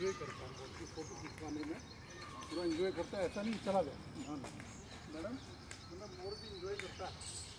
Enjoy करता हूँ उसकी फ़ोटो खिंचवाने में। पूरा इंजॉय करता है, ऐसा नहीं चला गया। हाँ। मैडम मतलब मोर भी इंजॉय करता है।